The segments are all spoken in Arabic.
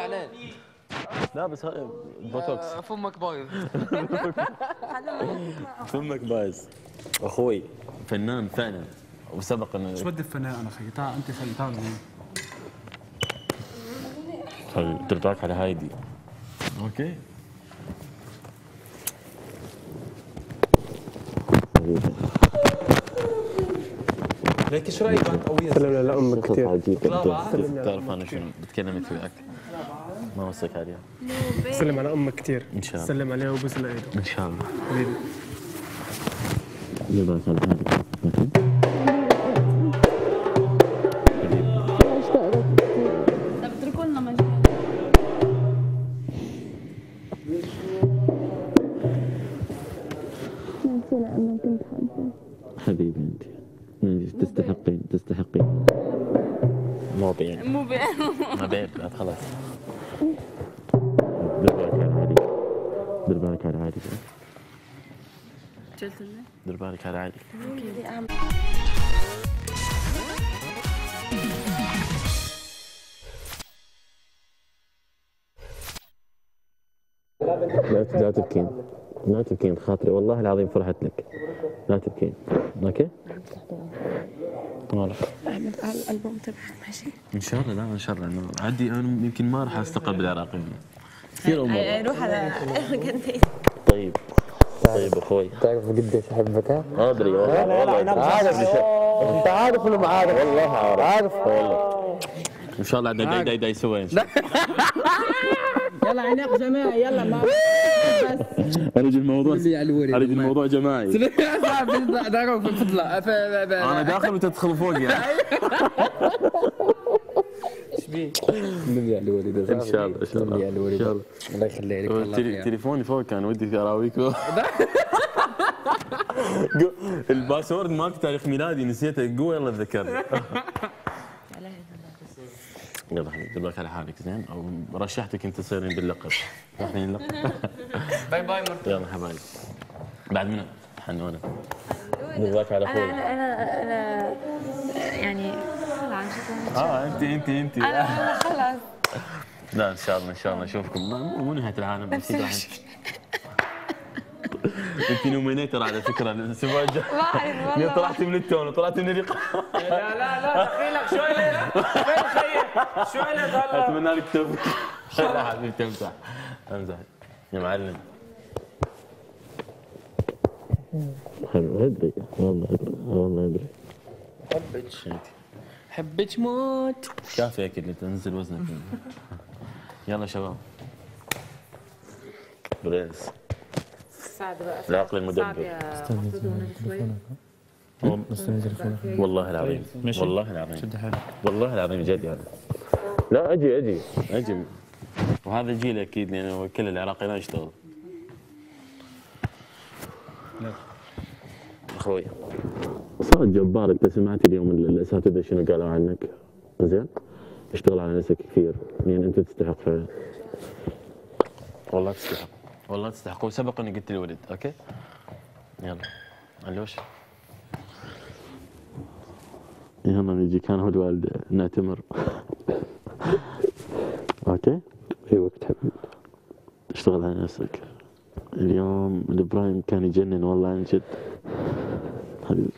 زعلان لا بس هاي بوتوكس. آه، فمك بايظ. فمك بايظ. أخوي فنان فعلا وسبق انه شو بدي الفنان أنا خيي تعال أنت خيي تعال. خل- ترضاك على هايدي. أوكي. ليك شو رايك انت قويه سلم لامك كثير عجيب بتعرف أنا شو بتكلمت وياك. ما وصيك عليها. سلم على أمك كثير إن شاء الله. سلم عليها وبوس الايد إن شاء الله. حبيبي. يبارك لنا مجال نسينا أنا كنت حابة حبيبي أنت. ماشي، تستحقين تستحقين. مو بين مو بي ما بين خلاص. قلت دير بالك على علي لا تبكين لا تبكين خاطري والله العظيم فرحت لك لا تبكين أوكي مالك على الالبوم تبعك ماشي ان شاء الله لا ان شاء الله عندي أنا يمكن ما راح استقل بالعراقيين كثير امور روح على طيب طيب أخوي تعرف قديش احبك ها؟ ادري والله والله عارف انت عارف ولا ما عارف؟ والله عارف عارف والله ان شاء الله عندنا داي داي يسوي ان شاء الله يلا عناق جماعي يلا ما اريد الموضوع اريد الموضوع جماعي أنا داخل وانت تدخل فوق نبي على الورد إن شاء الله إن شاء الله. نبي على الورد الله. يخلي لك. تليفوني فوق كان ودي أراويك. الباسورد مالتي تاريخ ميلادي نسيته قوه يلا تذكرني. يلا حبيبي بالك على حالك زين أو رشحتك أنت تصيرين باللقب رايحين اللقب. باي باي مرتين يلا حبايبي. بعد منو؟ حنونة. بالك على أخوي أنا أنا أنا خلاص آه انت انت انت أنا خلاص. لا إن شاء الله إن شاء الله. أشوفكم. ما- مو نهاية العالم راح انت نومينيتر على فكرة الأسبوع الجاي. ما اعرف والله طلعت من التون وطلعت من اللقاء لا لا لا دخيلك شوي ليلة فين خيي شوي ليلة هلا أتمنى لك التوفيق. لا حبيبي تمزح امزح يا معلم. حلو ادري والله ادري والله ادري حبك حبك موت. كافي أكيد اللي تنزل وزنك. يلا شباب. برنس سعد بقى. العقل المدبر. والله العظيم. والله العظيم. والله العظيم جد يعني. لا أجي أجي. أجي. وهذا الجيل أكيد لأن كل العراقي لا. يشتغل أخوي. صار جبار انت سمعت اليوم الاساتذه شنو قالوا عنك؟ زين اشتغل على نفسك كثير يعني انت تستحق فعلا والله تستحق. والله تستحق. وسبق اني قلت لولد أوكي؟ يلا. علوش. يلا نجي كان هو الوالد نعتمر. أوكي؟ أي وقت حبيبي. اشتغل على نفسك. اليوم الابراهيم كان يجنن والله عن جد. حبيبي.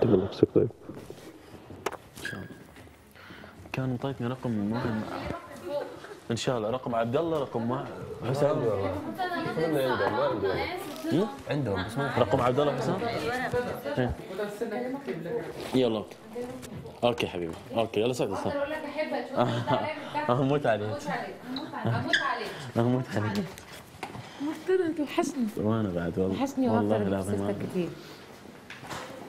تبع نفسك طيب؟ ان شاء الله كان مطيتني رقم مهم. إن شاء الله. رقم عبد الله رقم ما حسام. عندهم ما عندهم عندهم بس ما رقم عبد الله حسام. إيه. يلا أوكي. أوكي حبيبي. أوكي يلا سعد صح أموت عليك. أموت عليك. مفترض توحشني وأنا بعد والله. وحشني والله العظيم بسيرتك والله. كتير.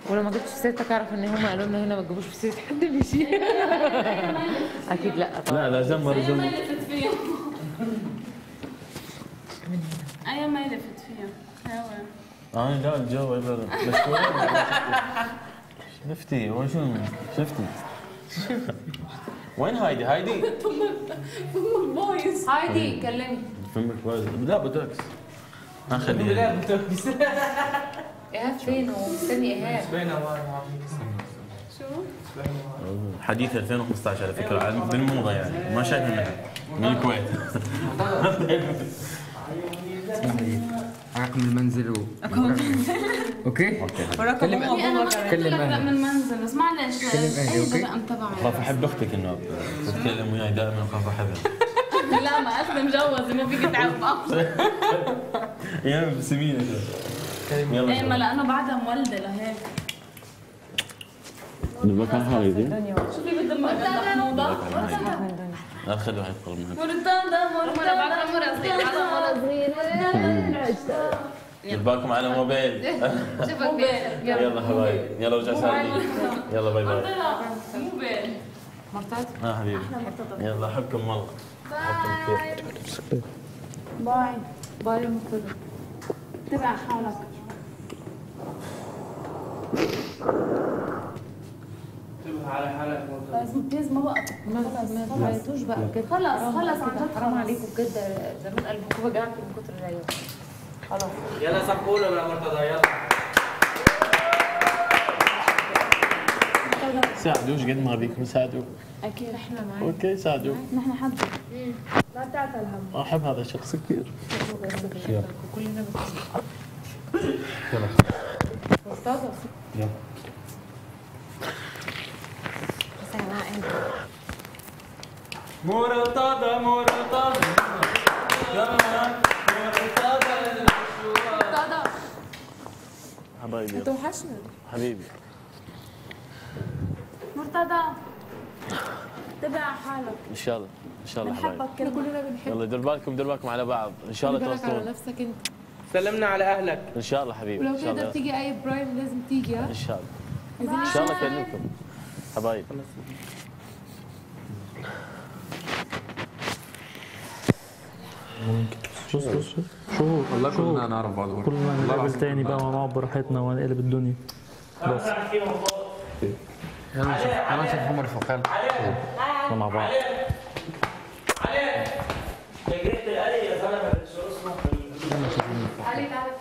ولما جبت في سيرتك أعرف إن هم قالوا لنا هنا ما تجيبوش في سيره حد مشي أكيد لأ طبعا. لا لا زمر زمر لفت فيها أيام ما لفت فيها هوا. أنا لا الجو يبرد مشكور شفتي. هو شنو شفتي. وين هايدي؟ هايدي؟ هايدي كلمني. فمك بايظ لا بوتوكس ما خليها إيهاب فين؟ ومستني إيهاب. شو؟ حديث 2015 على فكرة بالموضه يعني. ما شايف منها من الكويت. رقم المنزل و أوكي؟ ورقم ماما كلم. من المنزل بس معلش كلم بقى متبعي خاف أحب أختك إنه تتكلم وياي دائما خاف أحبها. لا ما اخذ مجوزه ما فيك تعبى يا سمينه إيه ما يلا لأنه بعدها مولده لهيك على حالي زين؟ شوفي بدها محموضه لا تخليه يدخل معك مرتضى مرتضى دباكم على موبايل. يلا. حبايبي يلا رجع سالي يلا باي باي. مو بال مرتضى. آه حبيبي. يلا أحبكم والله. كثير bye bye مرتضى تبع حالك على حالك لازم please ما بقى ما ما تعيطوش بقى بجد خلص خلص عن جد حرام خلص. عليكم بجد زمان قلبكم وجعكم من كتر العياط خلاص يلا سقفوله يا مرتضى يلا ساعدوش قد ما بيكم ساعدوا أكيد. إحنا معك أوكي ساعدوا نحن حد لا تعتل هم أحب هذا الشخص كثير. كلنا يلا. مرتضى يلا. جماعة انت مرتضى. مرتضى. حبايبي. توحشنا حبيبي. مرتضى. تبع حالك. إن شاء الله إن شاء الله حبايبي. بنحبك كلنا بنحبك. يلا دير بالكم دير بالكم على بعض. إن شاء الله بالك على نفسك أنت. سلمنا على أهلك. إن شاء الله حبيبي ولو إن شاء تقدر الله. تيجي أي prime لازم تيجي ها؟ إن شاء الله. إن شاء الله اكلمكم حبايبي. والله كلنا نعرف بعض. كل ما نقابل تاني بقى ونقعد براحتنا ونقلب الدنيا. بس. يلا نشوف. يلا نشوف هم اللي فوق. يلا. مع بعض. علي يا جريت القلي يا زلمه اللي اسمه علي تعالى